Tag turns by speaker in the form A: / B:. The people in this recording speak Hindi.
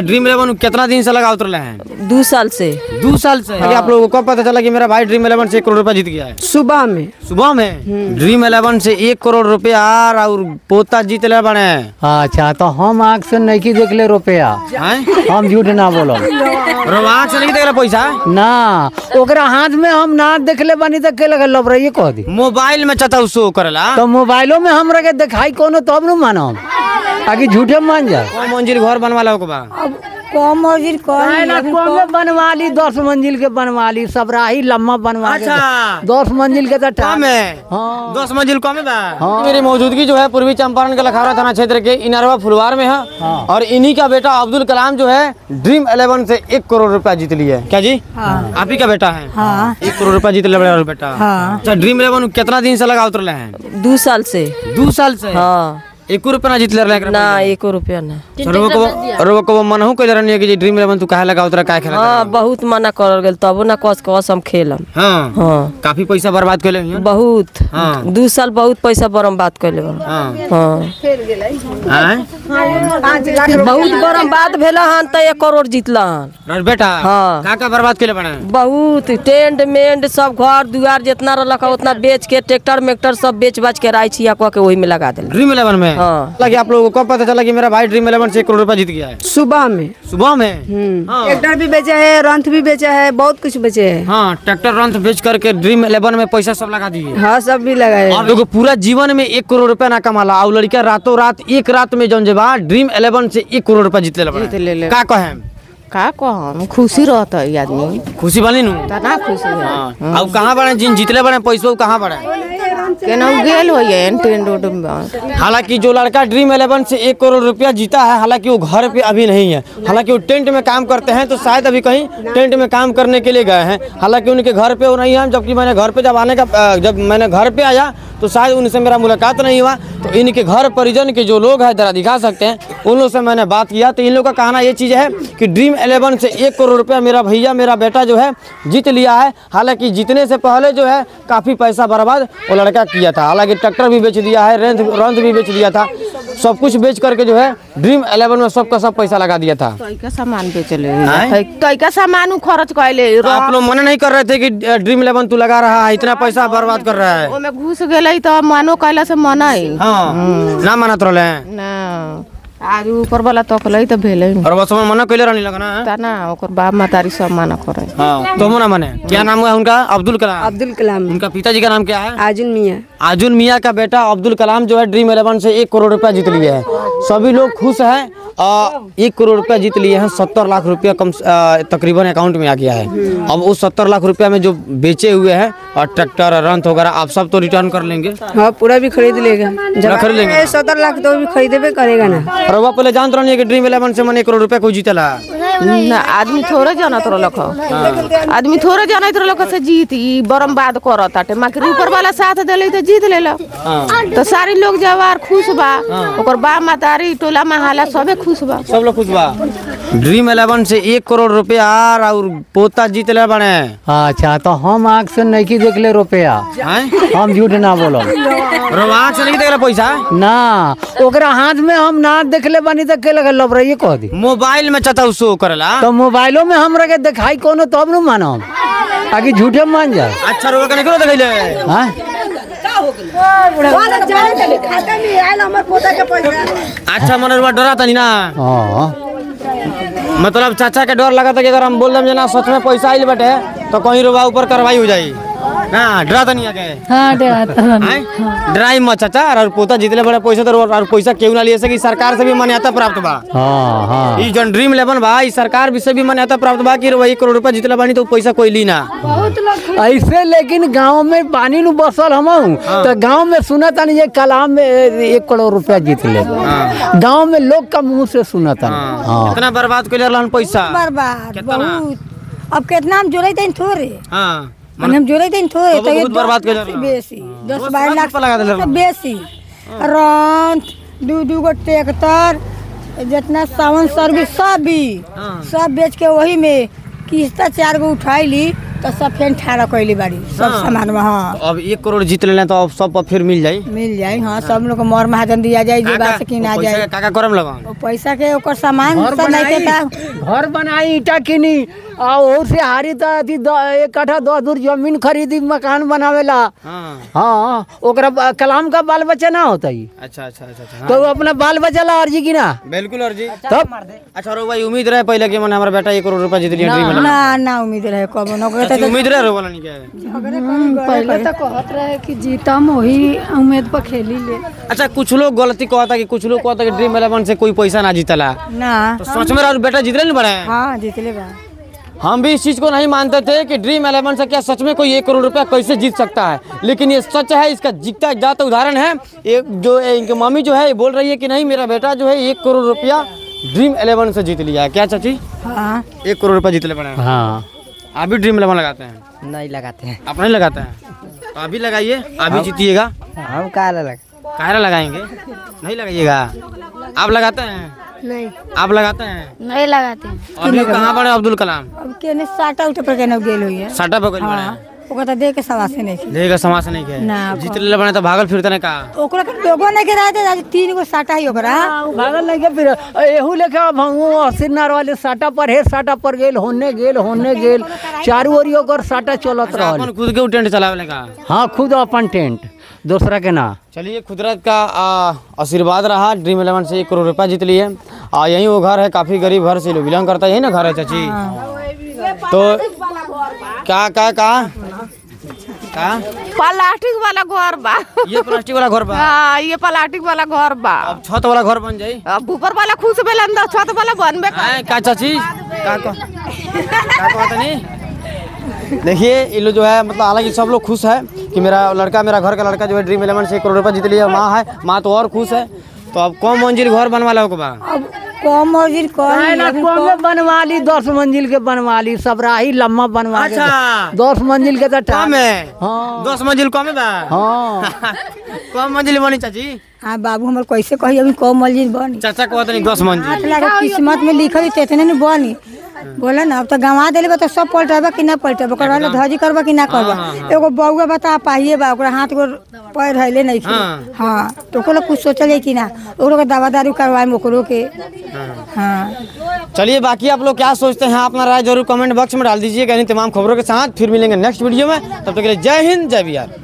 A: ड्रीम इलेवन कितना दिन से लगा उतरले हैं?
B: दो साल से।
A: दो साल से? हाँ। आप लोगों को कब पता चला कि मेरा भाई ड्रीम इलेवन से एक करोड़ रुपया जीत गया है?
C: सुबह में।
A: सुबह में? ड्रीम इलेवन से एक करोड़ रुपया और पोता जीत ले बने।
D: अच्छा तो हम आँख से नहीं देख ले रुपया। हम झूठ ना बोलब
A: रोमांच से नहीं देख ले पैसा?
D: ना ओकरा हाथ में हम ना देखले बानी तो के लगे लब कह दी।
A: मोबाइल में चता शो करेला।
D: तो मोबाइलो में हम के दिखाई कोनो तब न मानब आगे झूठे मान जा।
A: कौन मंजिल घर बनवाला होके बा?
C: कम मौजिर
D: कमे बनवा ली दस मंजिल के बनवा ली सबराही लंबा बनवा के
A: अच्छा।
D: दस मंजिल के तो
A: कम है।
D: हाँ।
A: दस मंजिल कम है बा? मेरी मौजूदगी जो है पूर्वी चंपारण के लखौरा थाना क्षेत्र के इनारवा फुलवार में है। और इन्हीं का बेटा अब्दुल कलाम जो है ड्रीम इलेवन से एक करोड़ रुपया जीत लिया है। क्या जी? आप ही का बेटा है?
C: हाँ।
A: एक करोड़ रुपया जीत ले बड़ा बेटा।
C: हाँ।
A: अच्छा ड्रीम इलेवन कितना दिन से लगा उतरले हैं?
B: दो साल से।
A: दो साल से?
B: हाँ।
A: एक रुपया ना जीत ले रहे
B: ना एको रुपया ना।
A: रोको को रोको को मनहु कह रहनी है कि जी ड्रीम इलेवन तू काहे लगा उतरा काहे खेला
B: हाँ बहुत मना कर गेल तबो ना कस कस हम खेलम।
A: हाँ
B: हाँ।
A: काफ़ी पैसा बर्बाद कैले हैं।
B: बहुत।
A: हाँ।
B: दो साल बहुत पैसा बरम बात कैले बा
A: हाँ।
B: हाँ।
A: हैं?
B: बहुत बरम बात भेल हन त एक करोड़ जीतल हन।
A: बेटा
B: हाँ।
A: का का बर्बाद कैले बने?
B: बहुत। टेंट मेंट सब घर दुआर जितना रहलक उतना बेच के ट्रैक्टर मेक्टर सब बेच बाच के राई छिया कह के वही में लगा दिल
A: ड्रीम इलेवन में?
B: हाँ।
A: लगे आप लोगों को कब पता चला कि मेरा भाई ड्रीम इलेवन से एक करोड़ रुपया जीत गया है।
C: सुबह में।
A: सुबह में? हाँ।
C: ट्रैक्टर भी बेचा है रंथ भी बेचा है बहुत कुछ बेचे है।
A: हाँ ट्रैक्टर रंथ बेच करके ड्रीम इलेवन में पैसा सब लगा दिए।
C: हाँ सब भी लगाए।
A: और लोग पूरा जीवन में एक करोड़ रुपया ना कमाला। और लड़का रातों रात एक रात में जौन जे बा ड्रीम इलेवन से एक करोड़ रुपया जीत ले का कहे
E: का कहम खुशी रहता है आदमी।
A: खुशी बनी नु?
E: तना खुशी है।
A: हाँ। अब कहाँ बड़े जिन जीतले बड़े पैसों कहाँ बड़े हालाँकि जो लड़का ड्रीम इलेवन से एक करोड़ रुपया जीता है, हालाँकि वो घर पे अभी नहीं है। हालाँकि वो टेंट में काम करते हैं तो शायद अभी कहीं टेंट में काम करने के लिए गए हैं। हालाँकि उनके घर पे वो नहीं है, जबकि मैंने घर पे जब आने का जब मैंने घर पे आया तो शायद उनसे मेरा मुलाकात नहीं हुआ। तो इनके घर परिजन के जो लोग हैं, जरा दिखा सकते हैं। उन लोग से मैंने बात किया तो इन लोग का कहना ये चीज़ है कि ड्रीम इलेवन से एक करोड़ रुपया मेरा भैया मेरा बेटा जो है जीत लिया है। हालाँकि जीतने से पहले जो है काफ़ी पैसा बर्बाद वो लड़का किया था। हालाँकि ट्रैक्टर भी बेच दिया है रेंथ रंथ भी बेच दिया था। सब कुछ बेच करके जो है ड्रीम इलेवन में सबका सब पैसा लगा दिया था।
E: तैका सामान बेचले? तैका सामान खर्च कैले
A: तो आप लोग मना नहीं कर रहे थे कि ड्रीम इलेवन तू लगा रहा है इतना पैसा बर्बाद कर रहा है।
E: घुस गए तो मानो कैला से मना। है
A: हाँ ना मानत रहे
E: ना। आज ऊपर वाला तो कलई तो भेलै
A: और वो मन मना रहनी लगना ता
E: ना ओकर बाप मातारी सब मना करे
A: हाँ तो मना माने क्या नाम है उनका अब्दुल कलाम
C: अब्दुल कलाम
A: उनका पिताजी का नाम क्या है
C: आजुन मियाँ
A: आजुन मियाँ का बेटा अब्दुल कलाम जो है ड्रीम इलेवन से 1 करोड़ रुपया जीत लिया है सभी लोग खुश हैं। और एक करोड़ रुपया जीत लिए हैं। सत्तर लाख रुपया कम तकरीबन अकाउंट में आ गया है। अब उस सत्तर लाख रुपया में जो बेचे हुए हैं और ट्रैक्टर रंथ वगैरह आप सब तो रिटर्न कर लेंगे।
C: हाँ पूरा भी खरीद लेगा।
A: खरीद लेंगे?
C: सत्तर लाख तो भी खरीदे करेगा ना।
A: और पहले जानते रहिए कि ड्रीम इलेवन से मैंने एक करोड़ रुपया को जीतला
E: ना आदमी थोड़े जानत रहलक ह। आदमी थोड़े जानत रहलक से जीत ई बरमबाद करत आटे माकरी ऊपर वाला साथ देले त जीत लेलक तो सारे लोग जवार खुश बा ओकर बा मातारी टोला महाला सबे खुश बा।
A: सब लोग खुश बा। ड्रीम इलेवन से एक करोड़ रुपया और पोता जीत ले बने
D: अच्छा तो हम आँख से नहीं देख ले रुपया।
A: हैं?
D: हम झूठ ना बोलब
A: रोमांच से नहीं देख रहे पैसा?
D: ना ओकरा हाथ में हम ना देखले बानी तो के लगे लब रही कह दी।
A: मोबाइल में चता शो करेला?
D: तो मोबाइलो में हमरा के दिखाई कोनो तब न मानो आगे झूठे मान जा
A: अच्छा रोका नहीं करो देखले
D: हाँ
A: अच्छा मन डरा तनी ना।
D: हाँ।
A: मतलब चाचा के डर लगा था कि अगर हम बोल दम जना सच में पैसा आइल बटे तो कहीं रोबा ऊपर कार्रवाई हो जाई। ना डरा तनी आके
F: हाँ डराता
A: हैं? डराई मत चाचा और पोता जीतले बड़े पैसा तो और पैसा क्यों ना लिए सकी सरकार से भी मान्यता प्राप्त बा?
D: हाँ हाँ।
A: ई जन ड्रीम इलेवन बा ई सरकार भी से भी मान्यता प्राप्त बा कि वही करोड़ रुपया जीतले बानी तो पैसा कोई ली ना।
D: ऐसे लेकिन गाँव में पानी नु बसल हम तो गाँव में सुना था ये कलाम में एक करोड़ रुपया जीत ले। गाँव में लोग का मुँह से सुना था हाँ।
A: इतना बर्बाद कर पैसा।
C: बर्बाद बहुत। अब कितना हम जोड़े थे थोड़े।
A: हाँ।
C: हम जोड़े थे थोड़े
A: तो बहुत बर्बाद कर
C: दस
A: रहल।
C: बेसी दस
A: दस
C: बारह
A: लाख
C: लाख
A: लगा देले
C: बेसी रंथ दू दू गो ट्रैक्टर जितना सावन सर्विस सब भी। सब बेच के वही में किस्ता चार गो उठाई ली तो सब फेन ठाड़ा कैली बाड़ी सब
A: हाँ।
C: सामान में हाँ
A: अब एक करोड़ जीत लेना तो अब सब पर फिर मिल जाई
C: मिल जाए हाँ सब लोग को मोर महाजन दिया जाए जे बात किना
A: पैसा
C: जाए
A: के काका करम लगा
C: पैसा के ओकर सामान
D: घर
C: सब नहीं था
D: बनाई घर बनाई ईटा किनी आ और से हारी तो अथी एक कट्ठा दो दूर ज़मीन खरीदी मकान बनावेला।
A: हाँ।
D: हाँ ओकरा कलाम का बाल बच्चा ना होता ही
A: अच्छा अच्छा अच्छा अच्छा
D: तो वो अपना बाल बच्चा ला अर्जी की ना।
A: बिल्कुल और जी।
D: तब
A: अच्छा रो भाई उम्मीद रहे पहले कि मैंने हमारा बेटा एक करोड़ रुपया जीत लिया ड्रीम
C: ना ना उम्मीद रहे कब न कहते
A: उम्मीद रहे रो वाला नहीं क्या
F: पहले तो कहत रहे कि जीतम वही उम्मीद पर खेली ले।
A: अच्छा कुछ लोग गलती कहता कि कुछ लोग कहता कि ड्रीम इलेवन से कोई पैसा ना जीतला।
C: ना।
A: तो सच में बेटा जीतले नहीं बड़े
C: हाँ जीतले बा।
A: हम भी इस चीज़ को नहीं मानते थे कि ड्रीम इलेवन से क्या सच में कोई एक करोड़ रुपया कैसे जीत सकता है। लेकिन ये सच है इसका जीतता जाता उदाहरण है एक जो इनकी मम्मी जो है ये बोल रही है कि नहीं मेरा बेटा जो है एक करोड़ रुपया ड्रीम इलेवन से जीत लिया है। क्या चाची?
C: हाँ।
A: एक करोड़ रुपया जीतले बड़े हैं।
D: हाँ।
A: आप भी ड्रीम इलेवन लगाते हैं?
G: नहीं लगाते हैं।
A: आप नहीं लगाते हैं? तो अभी लगाइए अभी जीतिएगा।
G: हम कहा लगा
A: कायरा लगाएँगे? नहीं लगाइएगा? आप लगाते हैं?
F: नहीं।
A: आप लगाते हैं?
F: नहीं लगाते हैं।
A: अभी कहाँ पड़े अब्दुल कलाम?
C: अब केने साटा उठे पर केने गेल हुई है?
A: साटा पर
C: हाँ। ओकरा तो के नहीं थी
A: लेगा समाज नहीं के
C: ना,
A: जीत बने तो भागल फिरते ने कहा
C: ओकरा के लोगो नहीं के रहते आज तीन गो साटा ही ओकरा।
D: भागल नहीं के फिर एहू लेके भंगू अस्सीनार वाले साटा पर हे साटा पर गेल होने गेल होने गेल। चारू ओरी ओकर साटा चलत रहल।
A: अपन खुद के टेंट चलावे का?
D: हाँ खुद अपन टेंट दूसरा के ना
A: चलिए कुदरत का आशीर्वाद रहा। ड्रीम इलेवन से एक करोड़ रुपया जीत लिए। यही वो घर है काफ़ी गरीब घर से लोग बिलोंग करता है यही ना घर है चाची? तो क्या क्या कहा कहा
E: प्लास्टिक वाला घर बा।
A: ये प्लास्टिक वाला घर बा?
E: हाँ ये प्लास्टिक वाला घर बा।
A: अब छत वाला घर बन जाई।
E: अब ऊपर वाला खुश भेल अंदर छत वाला बनबे कर-
A: हैं, क्या चाची? क्या कह क्या कहता नहीं देखिए ये लोग जो है मतलब हालाँकि सब लोग खुश है कि मेरा लड़का मेरा घर का लड़का जो है ड्रीम इलेवन से एक करोड़ रुपया जीत लिया माँ है माँ तो और खुश है। तो अब कौन मंजिल घर बनवा लो के बा?
C: अब कम
D: ना
C: कम।
D: बनवा ली दस मंजिल के बनवा ली सबराही लंबा बनवा
A: अच्छा।
D: दस मंजिल के तो
A: कम है।
D: हाँ।
A: दस मंजिल कम है
D: हाँ।
A: कम मंजिल बनी चाची।
C: हाँ बाबू हमर कैसे कही अभी कम मंजिल बनी।
A: चाचा कहता नहीं दस मंजिल।
C: किस्मत में लिखल इतने नहीं बनी। बोला ना अब तो गंवा दिले बा तो सब पलटेबा कि ना पलटेबा ओकर वाला धजी करबा कि ना करबा। एगो बउआ बता पाइए बा ओकरा हाथ गो पैर हइले नहीं
A: हाँ।
C: हाँ तो ओकरो कुछ सोचल है कि ना ओकरो के दवा दारू करवाए ओकरो के। हाँ।
A: चलिए बाकी आप लोग क्या सोचते हैं अपना राय ज़रूर कमेंट बॉक्स में डाल दीजिएगा इन तमाम खबरों के साथ। फिर मिलेंगे नेक्स्ट वीडियो में तब तक के लिए जय हिंद जय बिहार।